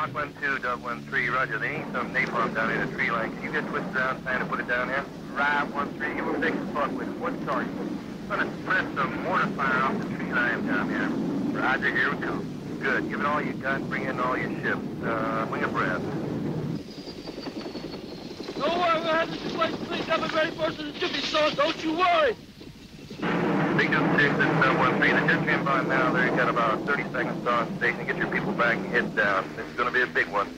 Hawk 1-2, Dove 1-3, roger. They need some napalm down in the tree line. Can you get twisted around trying to put it down here? Right, 1-3. Give them big fuck with it. What's target? Gonna spread some mortar fire off the tree line down here. Roger, here we go. Good. Give it all you got. Bring in all your ships. Uh, wing abreast. Don't worry, we'll have this place cleaned up and ready for us in the jiffy, son. Don't you worry. Dove 6, this is 1-3. The jet stream by now. There, you got about 30 seconds on station. Get your people back and head down. This is gonna be a big one.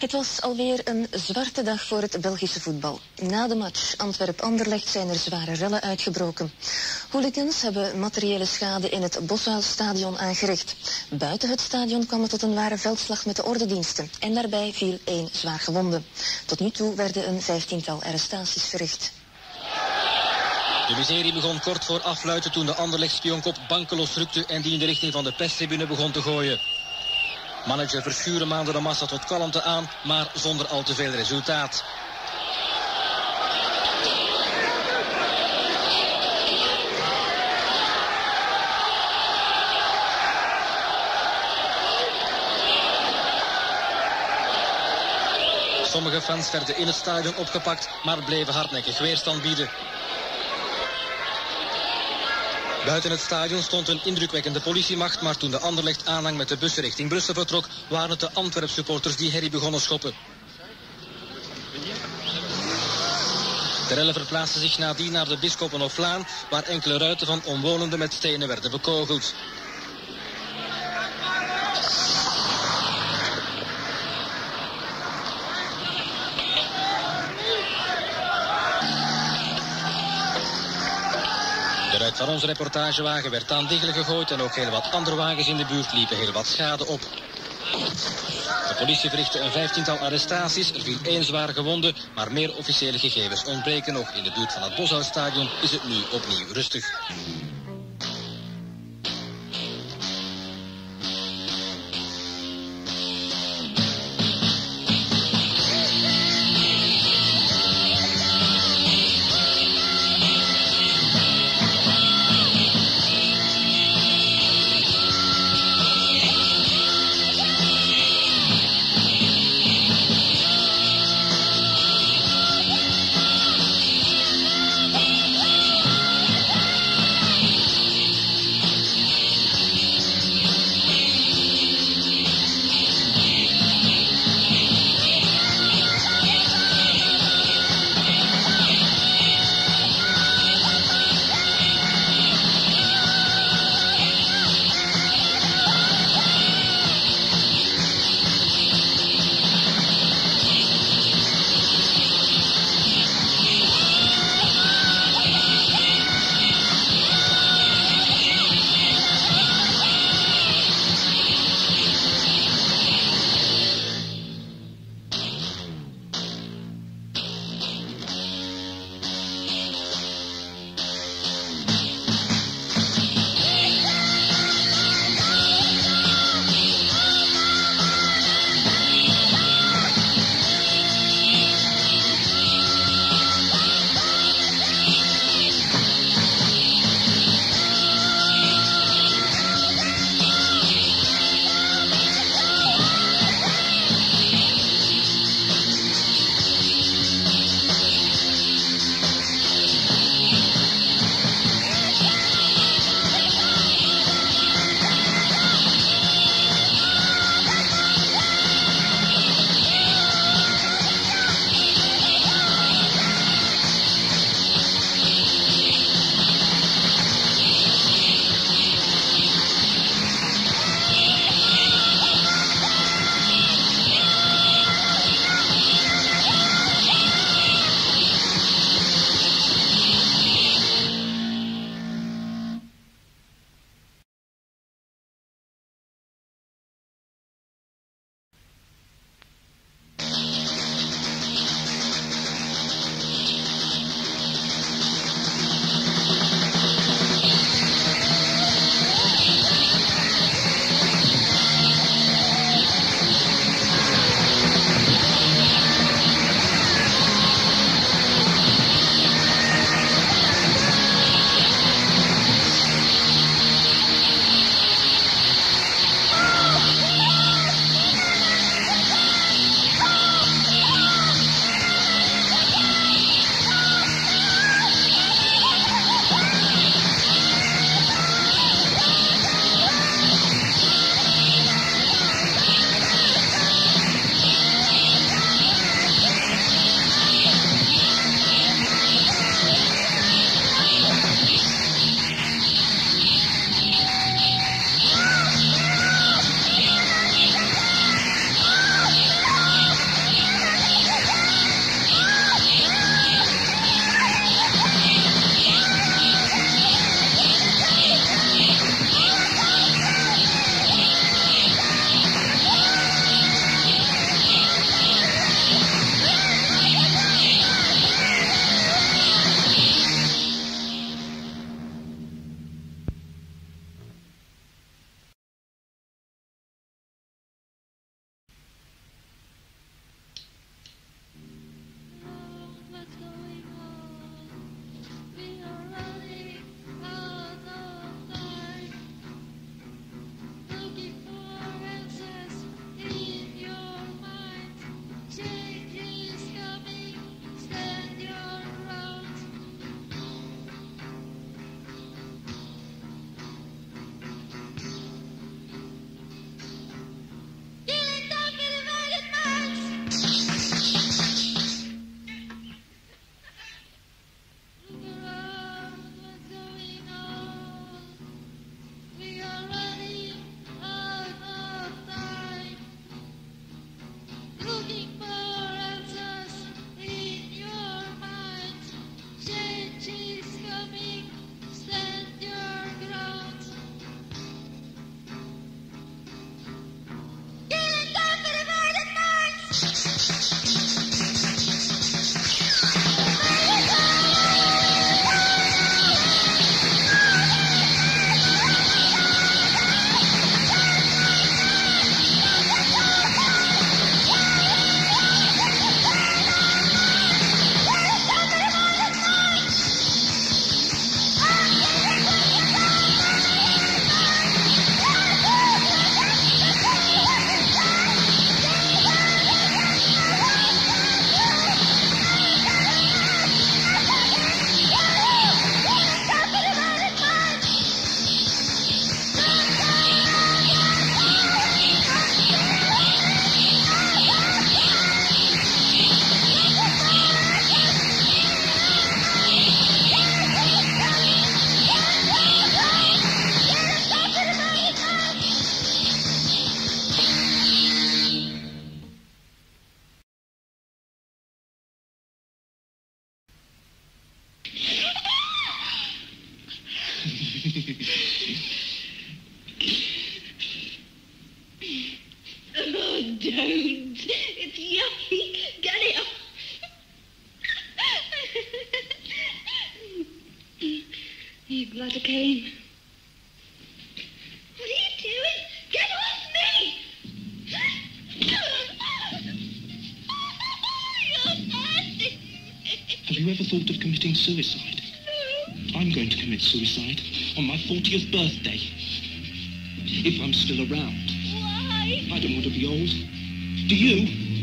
Het was alweer een zwarte dag voor het Belgische voetbal. Na de match Antwerp-Anderlecht zijn er zware rellen uitgebroken. Hooligans hebben materiële schade in het Boshuilstadion aangericht. Buiten het stadion kwam het tot een ware veldslag met de ordendiensten. En daarbij viel één zwaar gewonde. Tot nu toe werden een vijftiental arrestaties verricht. De miserie begon kort voor afluiten toen de Anderlecht-spionkop rukte en die in de richting van de pestribune begon te gooien. Manager Verschuren maande de massa tot kalmte aan, maar zonder al te veel resultaat. Sommige fans werden in het stadion opgepakt, maar bleven hardnekkig weerstand bieden. Buiten het stadion stond een indrukwekkende politiemacht, maar toen de Anderlecht aanhang met de bus richting Brussel vertrok, waren het de Antwerp supporters die herrie begonnen schoppen. De rellen verplaatsten zich nadien naar de Bisschoppenhoflaan, waar enkele ruiten van omwonenden met stenen werden bekogeld. De ruit van onze reportagewagen werd aan diggelen gegooid en ook heel wat andere wagens in de buurt liepen heel wat schade op. De politie verrichtte een vijftiental arrestaties, er viel één zware gewonde, maar meer officiële gegevens ontbreken nog. In de buurt van het Boshoutstadion is het nu opnieuw rustig. It's yummy. Get off. you bloody cane. What are you doing? Get off me! Have you ever thought of committing suicide? I'm going to commit suicide on my 40th birthday. If I'm still around. Why? I don't want to be old to you.